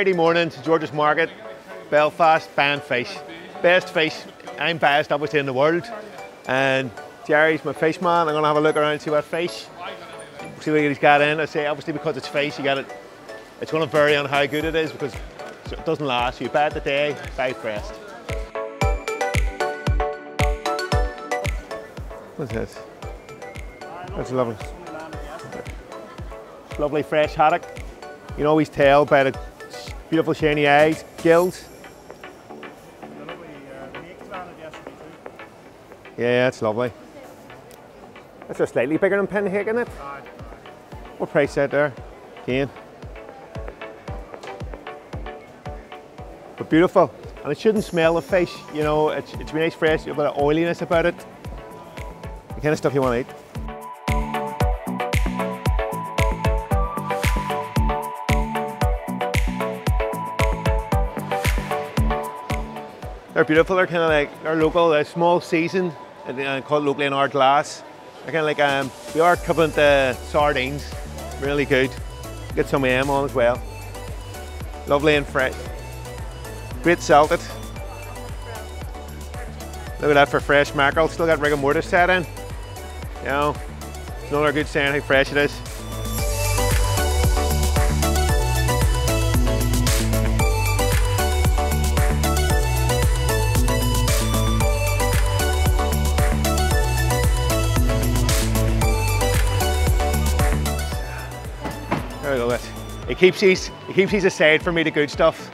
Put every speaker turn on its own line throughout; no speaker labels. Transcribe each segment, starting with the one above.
Friday morning to George's Market, Belfast, band fish. Best fish, I'm biased obviously in the world. And Jerry's my fish man. I'm gonna have a look around and see what fish. See what he's got in. I say obviously because it's fish, you got it. It's gonna vary on how good it is because it doesn't last. You buy it the day, buy fresh. What's this? That's lovely. Lovely fresh haddock. You can always tell by the beautiful shiny eyes, gills. Yeah, it's lovely. That's just slightly bigger than pinhake, isn't it? What price that there? Again. But beautiful. And it shouldn't smell of fish, you know, it's, it's really nice fresh, a bit of oiliness about it. The kind of stuff you want to eat. They're beautiful. They're kind of like they're local, a small season, and uh, called locally in Ardglass. They're kind of like um, we are covering the sardines, really good. Get some M on as well. Lovely and fresh. Great salted. Look at that for fresh mackerel. Still got rigor mortis set in. You know, it's another good sign how fresh it is. Keeps these. It keeps these aside for me the good stuff.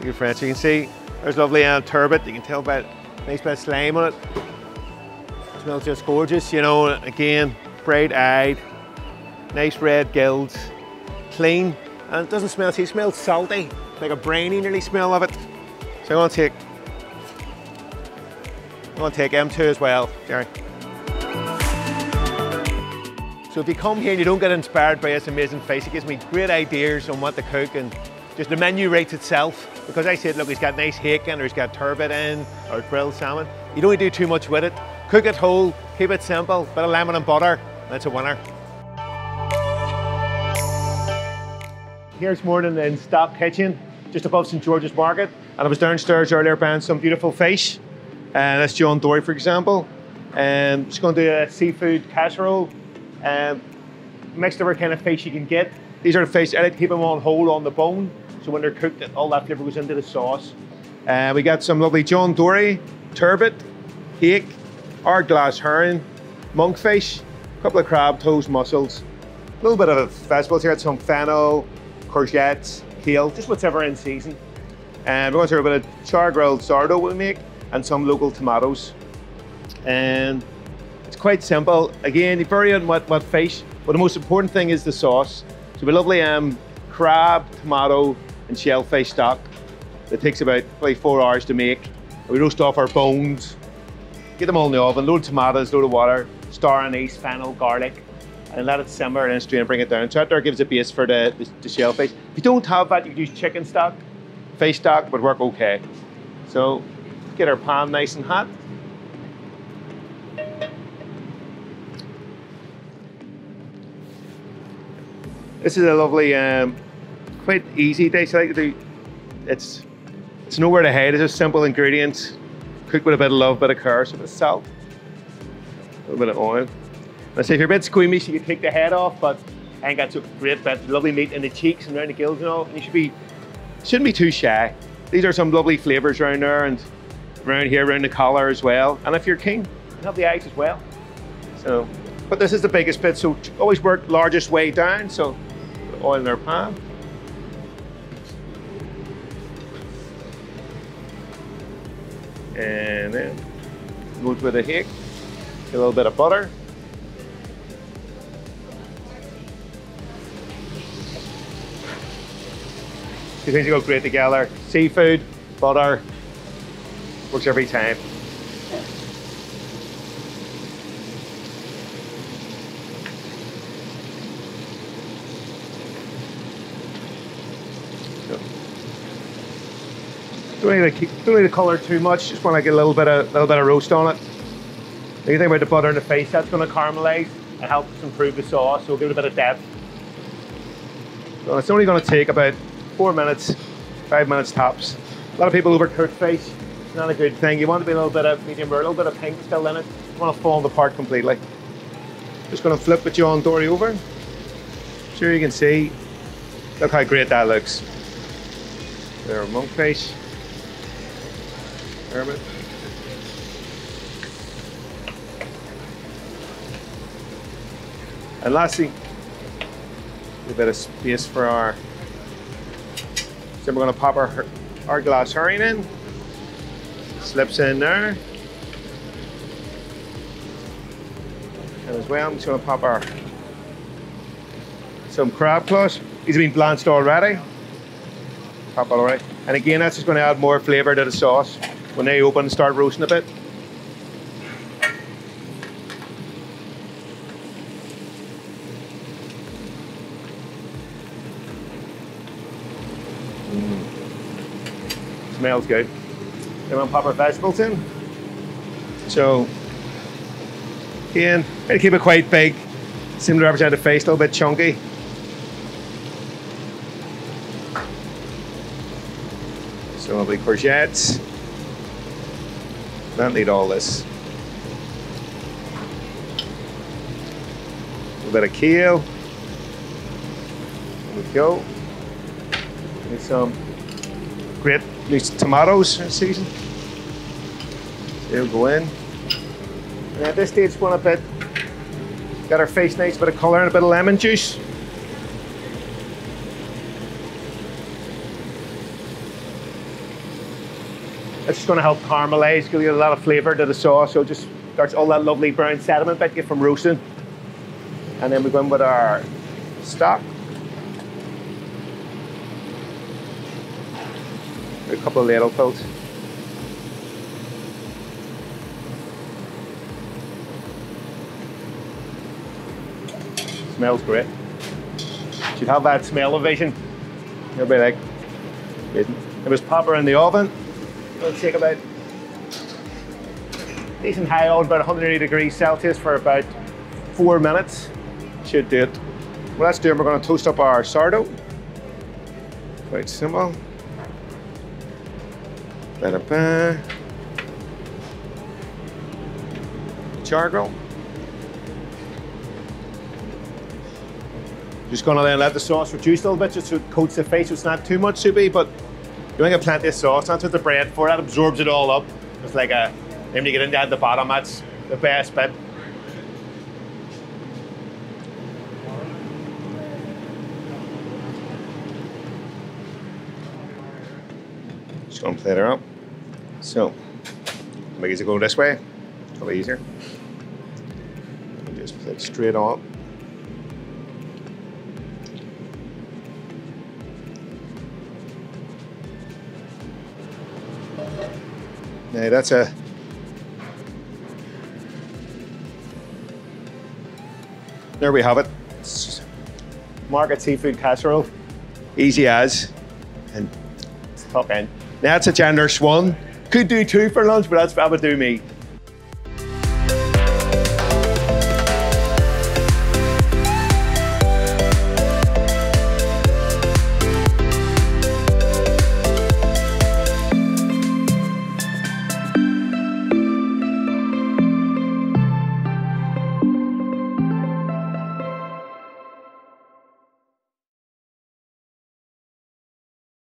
Good friends. You can see there's lovely um, turbot. You can tell by nice bit of slime on it. Smells just gorgeous. You know. Again, bright-eyed, nice red gills, clean, and it doesn't smell. See, it smells salty, like a brainy nearly smell of it. So I'm gonna take. I'm gonna take M2 as well, Jerry. So if you come here and you don't get inspired by this amazing fish, it gives me great ideas on what to cook and just the menu rates itself. Because I said, look, he's got nice hake or he's got turbot in, or grilled salmon. You don't do too much with it. Cook it whole, keep it simple, bit of lemon and butter, that's a winner. Here's morning in Stock Kitchen, just above St George's Market. And I was downstairs earlier buying some beautiful fish. And that's John Dory, for example. And just going to do a seafood casserole um, mixed every kind of fish you can get. These are the fish, I like to keep them on whole on the bone, so when they're cooked, all that flavour goes into the sauce. Uh, we got some lovely John Dory, turbot, hake, Ardglass herring, monkfish, a couple of crab toes, mussels, a little bit of vegetables here, some fennel, courgettes, kale, just whatever in season. And we're going to do a bit of char grilled sourdough we make and some local tomatoes. And it's quite simple. Again, you vary on what, what fish, but the most important thing is the sauce. So we lovely um, crab, tomato, and shellfish stock that takes about probably four hours to make. We roast off our bones, get them all in the oven, load of tomatoes, load of water, star anise, fennel, garlic, and let it simmer and strain and bring it down. So that there gives a base for the, the, the shellfish. If you don't have that, you can use chicken stock. Fish stock would work okay. So get our pan nice and hot. This is a lovely, um, quite easy dish. I like. It's it's nowhere to hide. It's just simple ingredients, cooked with a bit of love, a bit of care, a bit of salt, a little bit of oil. And say if you're a bit squeamish, you can take the head off, but I ain't got so great bit, lovely meat in the cheeks and around the gills and all. And you should be shouldn't be too shy. These are some lovely flavours around there and around here, around the collar as well. And if you're keen, you have the eggs as well. So, but this is the biggest bit, so always work largest way down. So oil in our pan. And then goes with a hake, a little bit of butter. Two things go great together. Seafood, butter, works every time. Don't need, to, don't need to colour too much, just want to get a little bit of little bit of roast on it. The thing about the butter in the face, that's going to caramelise and help us improve the sauce, so give it a bit of depth. So it's only going to take about four minutes, five minutes tops. A lot of people overcook face. It's not a good thing. You want to be a little bit of medium rare, a little bit of pink still in it. You want to fall apart completely. Just going to flip the John Dory over. Sure you can see. Look how great that looks. There, monkfish. And lastly, a bit of space for our. So we're going to pop our Ardglass herring in. Slips in there. And as well, I'm just to pop our some crab claws. These have been blanched already. Pop all right. And again, that's just going to add more flavour to the sauce when they open start roasting a bit. Mm. Smells good. Then we'll pop our vegetables in. So, again, going to keep it quite big. Seem to represent the face, a little bit chunky. So, lovely courgettes. Don't need all this. A bit of kale. There we go. Need some great these tomatoes in season. They'll go in. And at this stage, want a bit, got our face nice, bit of colour and a bit of lemon juice. It's just going to help caramelize, give you a lot of flavour to the sauce. So just starts all that lovely brown sediment that you get from roasting. And then we go in with our stock. A couple of ladle fills. Smells great. Should have that smell of vision. You'll be like, it was proper in the oven. It'll take about decent high on about 180 degrees Celsius for about four minutes. Should do it. Well, let's do it. We're going to toast up our sourdough. Quite simple. Bada ba. Char Just going to then let the sauce reduce a little bit just so it coats the face so it's not too much soupy, but you want to plenty of sauce. That's what the bread for. That absorbs it all up. It's like a, when you get into at the bottom, that's the best bit. Just gonna plate her up. So, make it go this way. A little easier. Just plate straight up. Now that's a there we have it. Market seafood casserole, easy as, and top end. Now that's a generous one. Could do two for lunch, but that's that would do me.